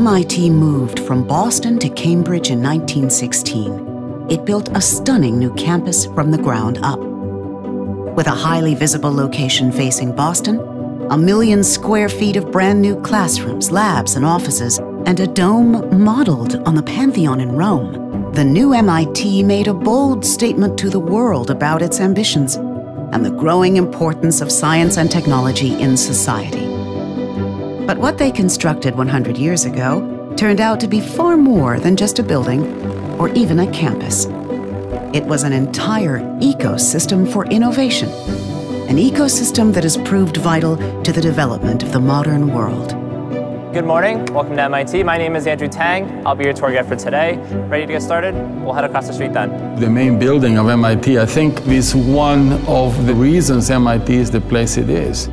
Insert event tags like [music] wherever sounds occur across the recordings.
MIT moved from Boston to Cambridge in 1916, it built a stunning new campus from the ground up. With a highly visible location facing Boston, a million square feet of brand new classrooms, labs, and offices, and a dome modeled on the Pantheon in Rome, the new MIT made a bold statement to the world about its ambitions and the growing importance of science and technology in society. But what they constructed 100 years ago turned out to be far more than just a building or even a campus. It was an entire ecosystem for innovation, an ecosystem that has proved vital to the development of the modern world. Good morning, welcome to MIT. My name is Andrew Tang. I'll be your tour guide for today. Ready to get started? We'll head across the street then. The main building of MIT, I think, is one of the reasons MIT is the place it is.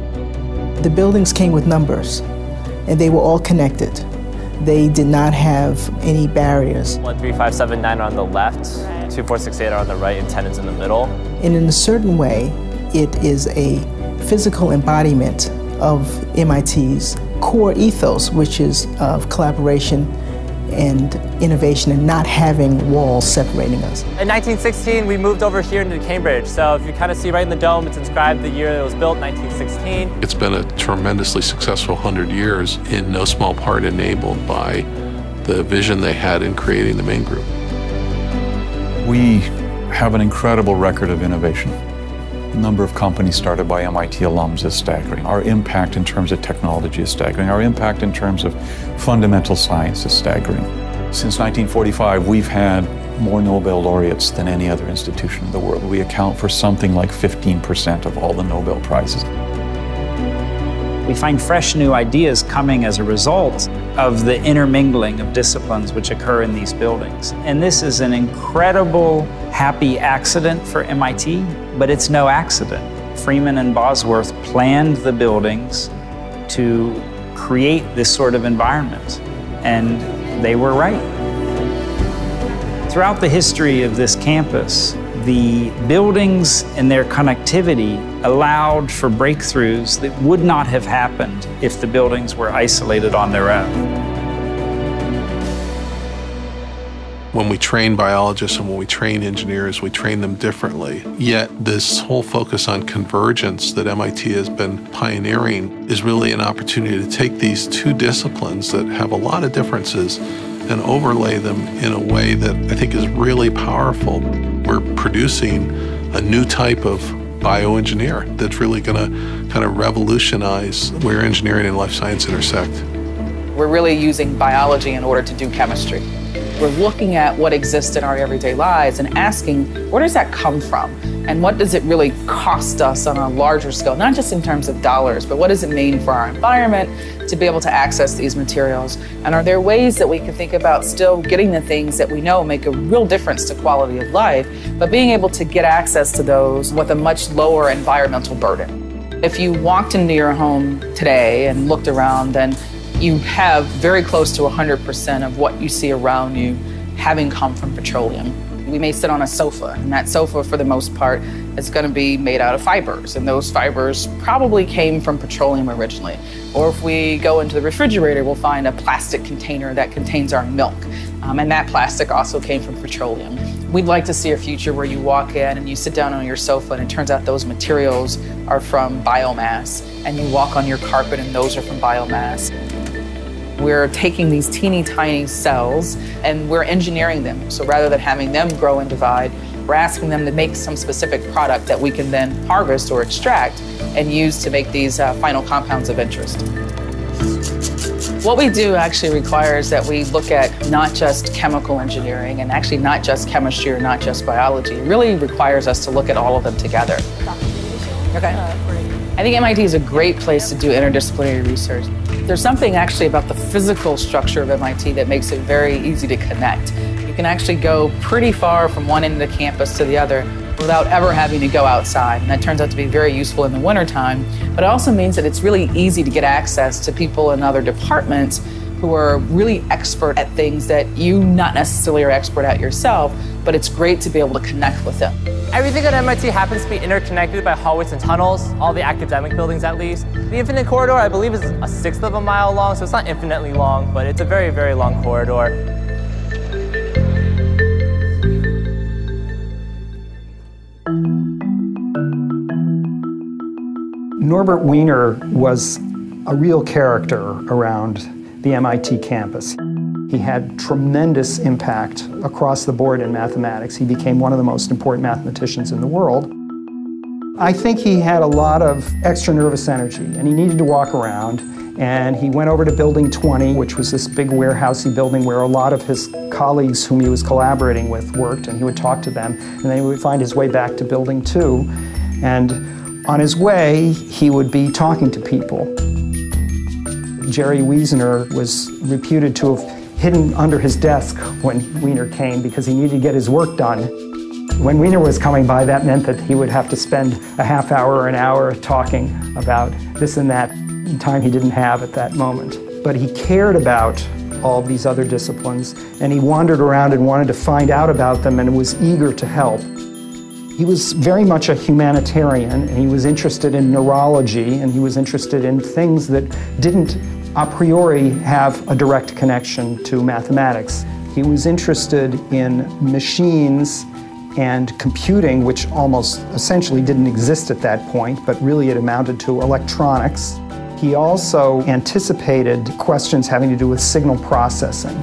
The buildings came with numbers and they were all connected. They did not have any barriers. 13579 are on the left, 2468 are on the right, and 10 is in the middle. And in a certain way, it is a physical embodiment of MIT's core ethos, which is of collaboration and innovation and not having walls separating us. In 1916, we moved over here into Cambridge. So if you kind of see right in the dome, it's inscribed the year it was built, 1916. It's been a tremendously successful 100 years, in no small part enabled by the vision they had in creating the main group. We have an incredible record of innovation. Number of companies started by MIT alums is staggering. Our impact in terms of technology is staggering. Our impact in terms of fundamental science is staggering. Since 1945, we've had more Nobel laureates than any other institution in the world. We account for something like 15% of all the Nobel Prizes. We find fresh new ideas coming as a result of the intermingling of disciplines which occur in these buildings. And this is an incredible, happy accident for MIT, but it's no accident. Freeman and Bosworth planned the buildings to create this sort of environment, and they were right. Throughout the history of this campus, the buildings and their connectivity allowed for breakthroughs that would not have happened if the buildings were isolated on their own. When we train biologists and when we train engineers, we train them differently. Yet, this whole focus on convergence that MIT has been pioneering is really an opportunity to take these two disciplines that have a lot of differences and overlay them in a way that I think is really powerful. We're producing a new type of bioengineer that's really going to kind of revolutionize where engineering and life science intersect. We're really using biology in order to do chemistry. We're looking at what exists in our everyday lives and asking, where does that come from? And what does it really cost us on a larger scale, not just in terms of dollars, but what does it mean for our environment to be able to access these materials? And are there ways that we can think about still getting the things that we know make a real difference to quality of life, but being able to get access to those with a much lower environmental burden? If you walked into your home today and looked around, then you have very close to 100% of what you see around you having come from petroleum. We may sit on a sofa, and that sofa, for the most part, is going to be made out of fibers, and those fibers probably came from petroleum originally. Or if we go into the refrigerator, we'll find a plastic container that contains our milk, um, and that plastic also came from petroleum. We'd like to see a future where you walk in and you sit down on your sofa, and it turns out those materials are from biomass, and you walk on your carpet, and those are from biomass. We're taking these teeny tiny cells and we're engineering them. So rather than having them grow and divide, we're asking them to make some specific product that we can then harvest or extract and use to make these uh, final compounds of interest. What we do actually requires that we look at not just chemical engineering and actually not just chemistry or not just biology. It really requires us to look at all of them together. Okay. I think MIT is a great place to do interdisciplinary research. There's something actually about the physical structure of MIT that makes it very easy to connect. You can actually go pretty far from one end of the campus to the other without ever having to go outside. And that turns out to be very useful in the wintertime. But it also means that it's really easy to get access to people in other departments who are really expert at things that you not necessarily are expert at yourself, but it's great to be able to connect with them. Everything at MIT happens to be interconnected by hallways and tunnels, all the academic buildings at least. The Infinite Corridor, I believe, is a sixth of a mile long, so it's not infinitely long, but it's a very, very long corridor. Norbert Wiener was a real character around the MIT campus. He had tremendous impact across the board in mathematics. He became one of the most important mathematicians in the world. I think he had a lot of extra nervous energy and he needed to walk around and he went over to building 20 which was this big warehousey building where a lot of his colleagues whom he was collaborating with worked and he would talk to them and then he would find his way back to building 2 and on his way he would be talking to people. Jerry Wiesner was reputed to have hidden under his desk when Wiener came because he needed to get his work done. When Wiener was coming by, that meant that he would have to spend a half hour or an hour talking about this and that time he didn't have at that moment. But he cared about all these other disciplines, and he wandered around and wanted to find out about them and was eager to help. He was very much a humanitarian, and he was interested in neurology, and he was interested in things that didn't a priori have a direct connection to mathematics. He was interested in machines and computing, which almost essentially didn't exist at that point, but really it amounted to electronics. He also anticipated questions having to do with signal processing.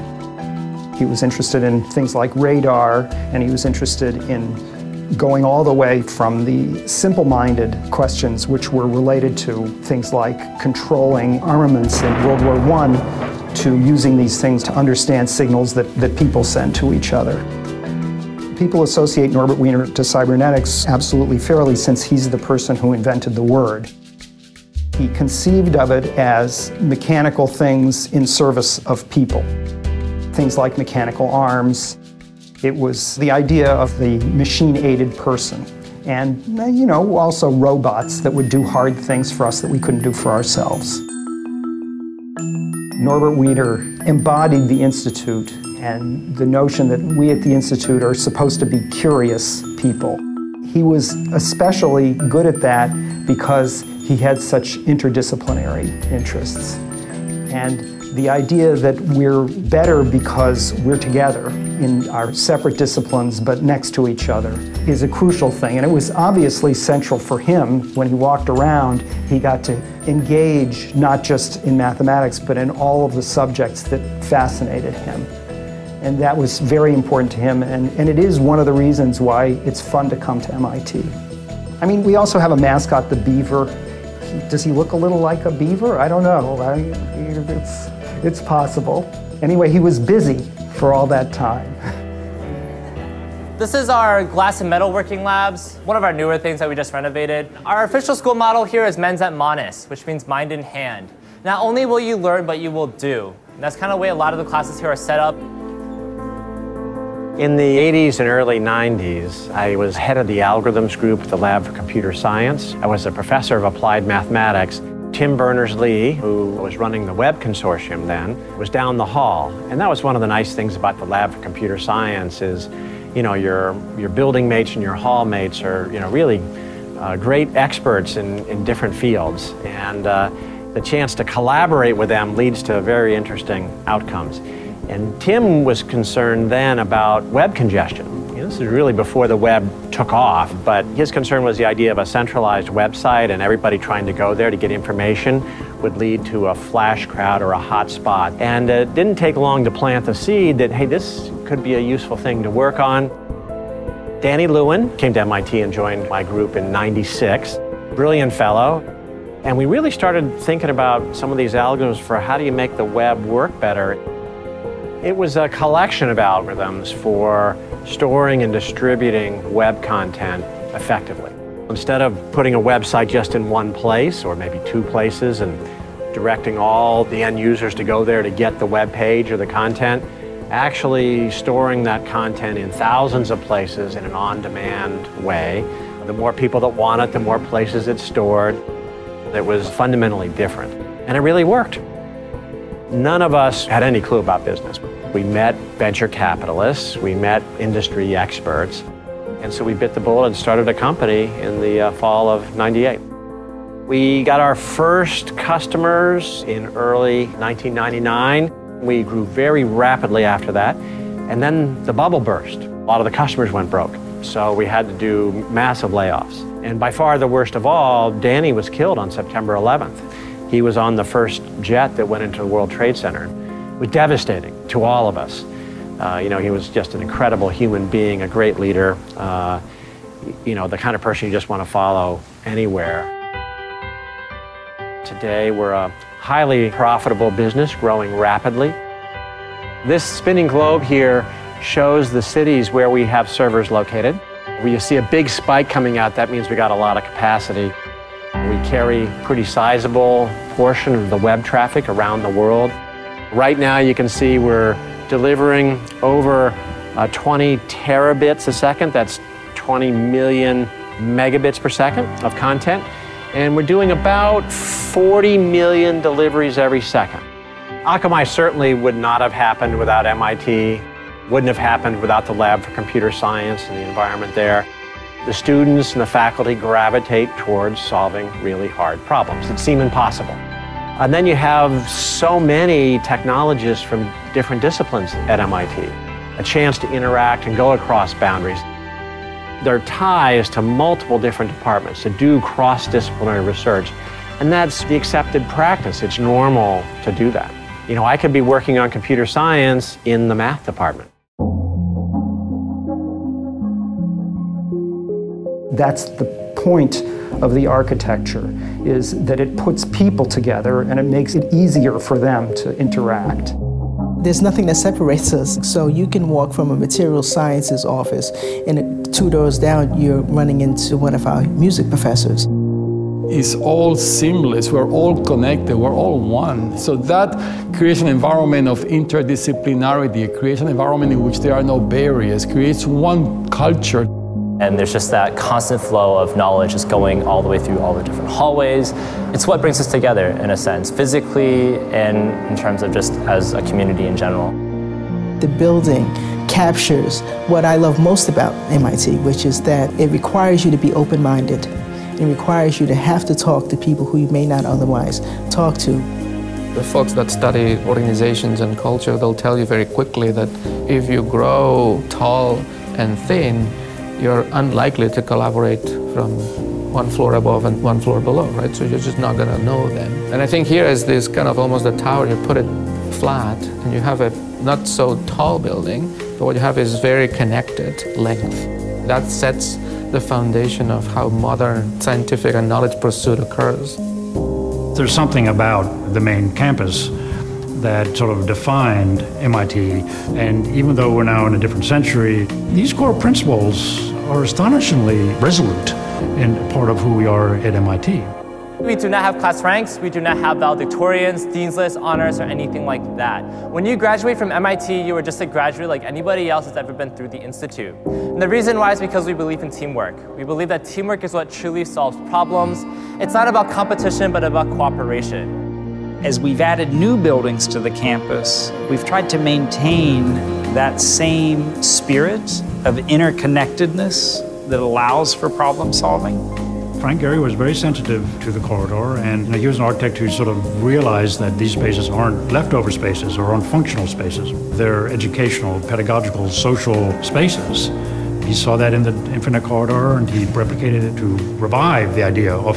He was interested in things like radar, and he was interested in going all the way from the simple-minded questions which were related to things like controlling armaments in World War I to using these things to understand signals that, that people send to each other. People associate Norbert Wiener to cybernetics absolutely fairly since he's the person who invented the word. He conceived of it as mechanical things in service of people. Things like mechanical arms, it was the idea of the machine-aided person. And, you know, also robots that would do hard things for us that we couldn't do for ourselves. Norbert Wiener embodied the Institute and the notion that we at the Institute are supposed to be curious people. He was especially good at that because he had such interdisciplinary interests. And the idea that we're better because we're together in our separate disciplines but next to each other is a crucial thing. And it was obviously central for him when he walked around. He got to engage not just in mathematics but in all of the subjects that fascinated him. And that was very important to him, and, and it is one of the reasons why it's fun to come to MIT. I mean, we also have a mascot, the beaver. Does he look a little like a beaver? I don't know. I, it's, it's possible. Anyway, he was busy for all that time. This is our glass and metal working labs, one of our newer things that we just renovated. Our official school model here is mens et manus, which means mind in hand. Not only will you learn, but you will do. And that's kind of the way a lot of the classes here are set up. In the 80s and early 90s, I was head of the algorithms group at the Lab for Computer Science. I was a professor of applied mathematics Tim Berners-Lee, who was running the Web Consortium then, was down the hall. And that was one of the nice things about the Lab for Computer Science is, you know, your, your building mates and your hall mates are, you know, really uh, great experts in, in different fields. And uh, the chance to collaborate with them leads to very interesting outcomes. And Tim was concerned then about web congestion. This is really before the web took off, but his concern was the idea of a centralized website and everybody trying to go there to get information would lead to a flash crowd or a hot spot. And it didn't take long to plant the seed that, hey, this could be a useful thing to work on. Danny Lewin came to MIT and joined my group in 96, brilliant fellow. And we really started thinking about some of these algorithms for how do you make the web work better. It was a collection of algorithms for storing and distributing web content effectively. Instead of putting a website just in one place or maybe two places and directing all the end users to go there to get the web page or the content, actually storing that content in thousands of places in an on-demand way. The more people that want it, the more places it's stored. It was fundamentally different. And it really worked. None of us had any clue about business. We met venture capitalists, we met industry experts. And so we bit the bullet and started a company in the uh, fall of 98. We got our first customers in early 1999. We grew very rapidly after that. And then the bubble burst. A lot of the customers went broke. So we had to do massive layoffs. And by far the worst of all, Danny was killed on September 11th. He was on the first jet that went into the World Trade Center. Was devastating to all of us. Uh, you know, he was just an incredible human being, a great leader, uh, you know, the kind of person you just want to follow anywhere. Today, we're a highly profitable business growing rapidly. This spinning globe here shows the cities where we have servers located. When you see a big spike coming out, that means we got a lot of capacity. We carry pretty sizable portion of the web traffic around the world. Right now you can see we're delivering over uh, 20 terabits a second. That's 20 million megabits per second of content. And we're doing about 40 million deliveries every second. Akamai certainly would not have happened without MIT, wouldn't have happened without the Lab for Computer Science and the environment there. The students and the faculty gravitate towards solving really hard problems that seem impossible. And then you have so many technologists from different disciplines at MIT, a chance to interact and go across boundaries. There are ties to multiple different departments to do cross-disciplinary research, and that's the accepted practice. It's normal to do that. You know, I could be working on computer science in the math department. That's the point of the architecture is that it puts people together and it makes it easier for them to interact. There's nothing that separates us. So you can walk from a material sciences office and two doors down, you're running into one of our music professors. It's all seamless, we're all connected, we're all one. So that creates an environment of interdisciplinarity, creates an environment in which there are no barriers, creates one culture. And there's just that constant flow of knowledge just going all the way through all the different hallways. It's what brings us together, in a sense, physically and in terms of just as a community in general. The building captures what I love most about MIT, which is that it requires you to be open minded. It requires you to have to talk to people who you may not otherwise talk to. The folks that study organizations and culture, they'll tell you very quickly that if you grow tall and thin, you're unlikely to collaborate from one floor above and one floor below, right? So you're just not going to know them. And I think here is this kind of almost a tower, you put it flat and you have a not so tall building, but what you have is very connected length. That sets the foundation of how modern scientific and knowledge pursuit occurs. There's something about the main campus that sort of defined MIT. And even though we're now in a different century, these core principles are astonishingly resolute and part of who we are at MIT. We do not have class ranks, we do not have valedictorians, dean's list, honors, or anything like that. When you graduate from MIT, you are just a graduate like anybody else that's ever been through the Institute. And the reason why is because we believe in teamwork. We believe that teamwork is what truly solves problems. It's not about competition, but about cooperation. As we've added new buildings to the campus, we've tried to maintain that same spirit of interconnectedness that allows for problem solving. Frank Gehry was very sensitive to the corridor, and he was an architect who sort of realized that these spaces aren't leftover spaces or aren't functional spaces. They're educational, pedagogical, social spaces. He saw that in the Infinite Corridor, and he replicated it to revive the idea of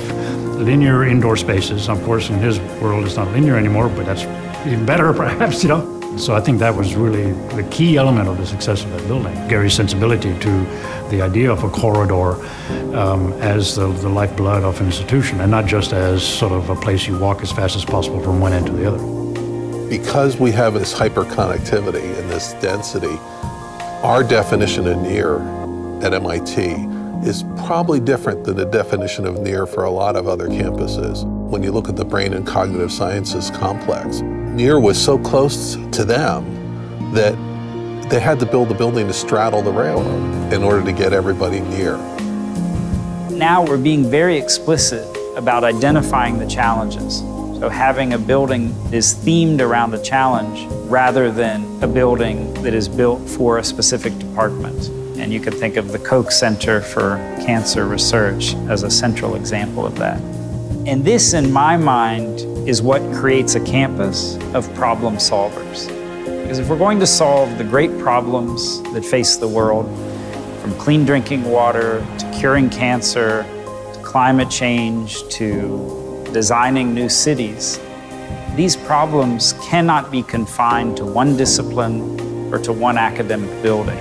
linear indoor spaces. Of course, in his world, it's not linear anymore, but that's even better, [laughs] perhaps, you know. So I think that was really the key element of the success of that building. Gehry's sensibility to the idea of a corridor um, as the, the lifeblood of an institution, and not just as sort of a place you walk as fast as possible from one end to the other. Because we have this hyperconnectivity and this density, our definition of near at MIT is probably different than the definition of near for a lot of other campuses. When you look at the brain and cognitive sciences complex, near was so close to them that they had to build the building to straddle the railroad in order to get everybody near. Now we're being very explicit about identifying the challenges. So having a building is themed around a challenge rather than a building that is built for a specific department. And you could think of the Koch Center for Cancer Research as a central example of that. And this, in my mind, is what creates a campus of problem solvers. Because if we're going to solve the great problems that face the world, from clean drinking water to curing cancer, to climate change, to designing new cities, these problems cannot be confined to one discipline or to one academic building.